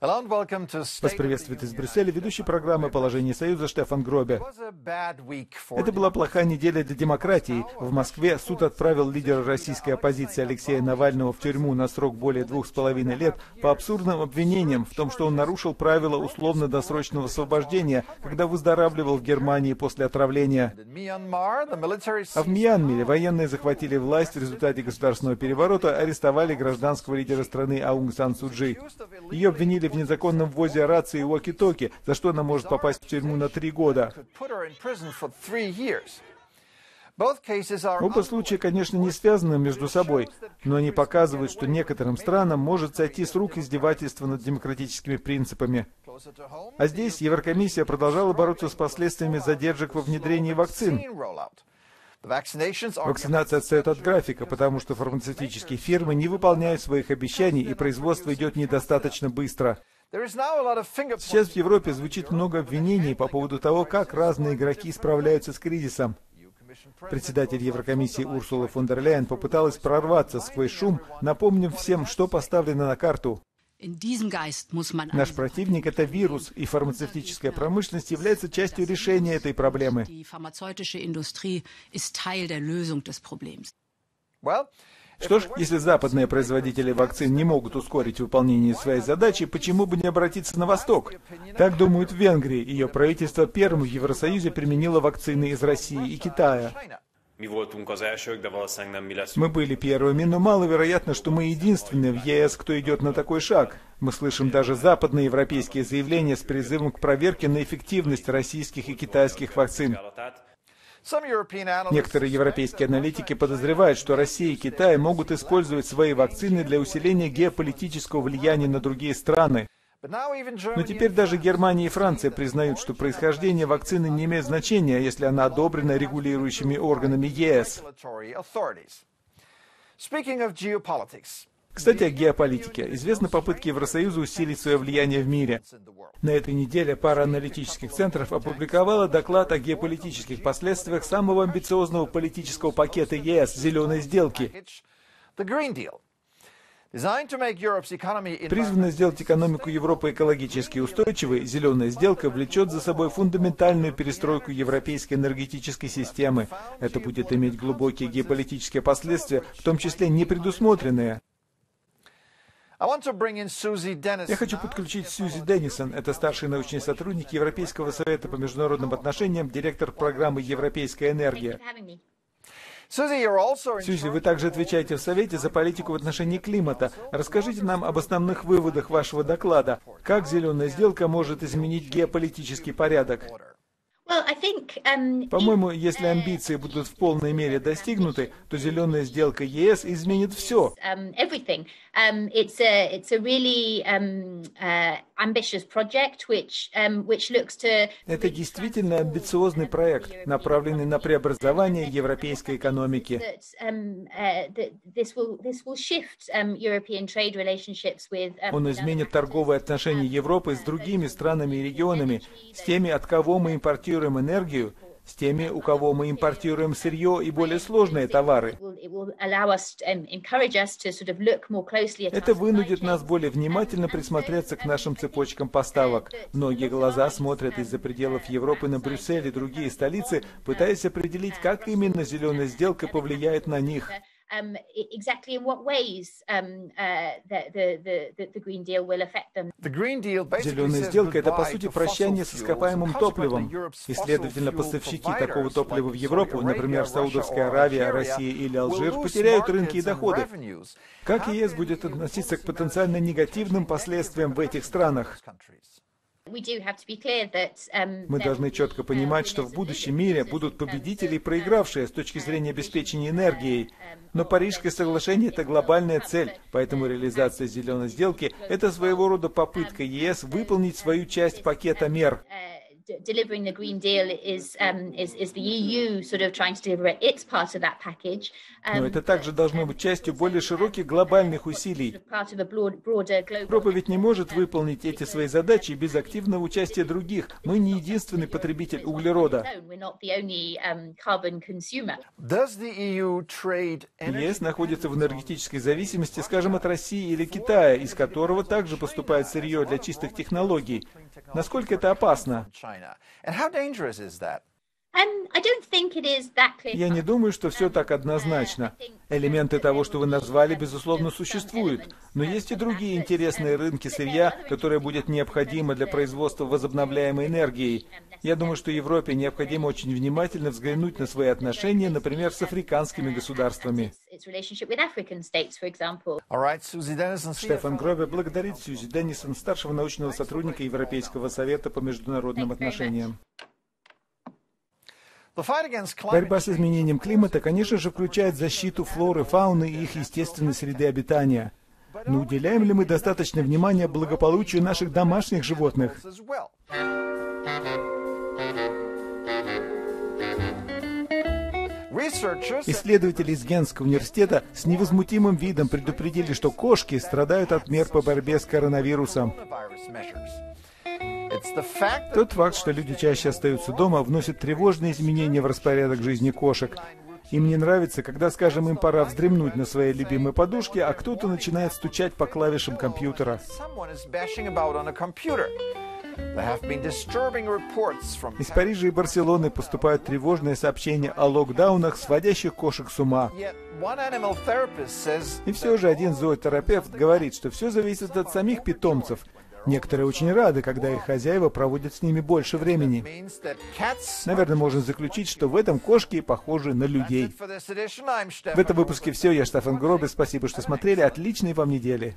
Вас приветствует из Брюсселя ведущий программы «Положение Союза» Штефан Гробе. Это была плохая неделя для демократии. В Москве суд отправил лидера российской оппозиции Алексея Навального в тюрьму на срок более двух с половиной лет по абсурдным обвинениям в том, что он нарушил правила условно-досрочного освобождения, когда выздоравливал в Германии после отравления. А в Мьянме военные захватили власть в результате государственного переворота, арестовали гражданского лидера страны Аунг Сан Суджи. Ее обвинили в незаконном ввозе рации и уоки-токи, за что она может попасть в тюрьму на три года. Оба случая, конечно, не связаны между собой, но они показывают, что некоторым странам может сойти с рук издевательства над демократическими принципами. А здесь Еврокомиссия продолжала бороться с последствиями задержек во внедрении вакцин. Вакцинация отстает от графика, потому что фармацевтические фирмы не выполняют своих обещаний и производство идет недостаточно быстро. Сейчас в Европе звучит много обвинений по поводу того, как разные игроки справляются с кризисом. Председатель Еврокомиссии Урсула фон дер Ляйен попыталась прорваться сквозь шум, напомнив всем, что поставлено на карту. Наш противник – это вирус, и фармацевтическая промышленность является частью решения этой проблемы. Что ж, если западные производители вакцин не могут ускорить выполнение своей задачи, почему бы не обратиться на Восток? Так думают в Венгрии. Ее правительство первым в Евросоюзе применило вакцины из России и Китая. Мы были первыми, но маловероятно, что мы единственные в ЕС, кто идет на такой шаг. Мы слышим даже западные европейские заявления с призывом к проверке на эффективность российских и китайских вакцин. Некоторые европейские аналитики подозревают, что Россия и Китай могут использовать свои вакцины для усиления геополитического влияния на другие страны. Но теперь даже Германия и Франция признают, что происхождение вакцины не имеет значения, если она одобрена регулирующими органами ЕС. Кстати, о геополитике. Известны попытки Евросоюза усилить свое влияние в мире. На этой неделе пара аналитических центров опубликовала доклад о геополитических последствиях самого амбициозного политического пакета ЕС «Зеленой сделки». Призванная сделать экономику Европы экологически устойчивой, зеленая сделка влечет за собой фундаментальную перестройку европейской энергетической системы. Это будет иметь глубокие геополитические последствия, в том числе непредусмотренные. Я хочу подключить Сьюзи Деннисон. Это старший научный сотрудник Европейского совета по международным отношениям, директор программы «Европейская энергия». Сьюзи, вы также отвечаете в Совете за политику в отношении климата. Расскажите нам об основных выводах вашего доклада. Как зеленая сделка может изменить геополитический порядок? Um, По-моему, если амбиции будут в полной мере достигнуты, то зеленая сделка ЕС изменит все. Um, it's a it's a really um, uh, ambitious project, which um, which looks to. Это действительно амбициозный проект, направленный на преобразование европейской экономики. Он изменит торговые отношения Европы с другими странами и регионами, с теми, от кого мы импортируем энергию, с теми, у кого мы импортируем сырье и более сложные товары. Это вынудит нас более внимательно присмотреться к нашим цепочкам поставок. Многие глаза смотрят из-за пределов Европы на Брюссель и другие столицы, пытаясь определить, как именно зеленая сделка повлияет на них um, exactly in what ways um, uh, the, the, the, the Green Deal will affect them. Зеленая сделка – это, по сути, прощание с ископаемым топливом. И, следовательно, поставщики такого топлива в Европу, например, Саудовская Аравия, Россия или Алжир, потеряют рынки и доходы. Как ЕС будет относиться к потенциально негативным последствиям в этих странах? Um, Мы должны четко понимать, что в будущем мире будут победители и проигравшие с точки зрения обеспечения энергией. Но Парижское соглашение – это глобальная цель, поэтому реализация зеленой сделки – это своего рода попытка ЕС выполнить свою часть пакета мер. Delivering the Green Deal is, um, is, is the EU sort of trying to deliver its part of that package. Но это также должно быть частью более широких глобальных усилий. Европа ведь не может выполнить эти свои задачи без активного участия других. Мы не единственный потребитель углерода. ЕС находится в энергетической зависимости, скажем, от России или Китая, из которого также поступает сырье для чистых технологий. Насколько это опасно? Я не думаю, что все так однозначно. Элементы того, что вы назвали, безусловно, существуют. Но есть и другие интересные рынки сырья, которые будет необходимо для производства возобновляемой энергии. Я думаю, что Европе необходимо очень внимательно взглянуть на свои отношения, например, с африканскими государствами. Штефан Гробе благодарит Сьюзи Деннисон, старшего научного сотрудника Европейского совета по международным отношениям. Борьба с изменением климата, конечно же, включает защиту флоры, фауны и их естественной среды обитания. Но уделяем ли мы достаточно внимания благополучию наших домашних животных? Исследователи из Генского университета с невозмутимым видом предупредили, что кошки страдают от мер по борьбе с коронавирусом. Тот факт, что люди чаще остаются дома, вносит тревожные изменения в распорядок жизни кошек. Им не нравится, когда, скажем, им пора вздремнуть на своей любимой подушке, а кто-то начинает стучать по клавишам компьютера. Из Парижа и Барселоны поступают тревожные сообщения о локдаунах, сводящих кошек с ума. И все же один зоотерапевт говорит, что все зависит от самих питомцев – Некоторые очень рады, когда их хозяева проводят с ними больше времени. Наверное, можно заключить, что в этом кошки похожи на людей. В этом выпуске все. Я Штефан Гробе. Спасибо, что смотрели. Отличной вам недели.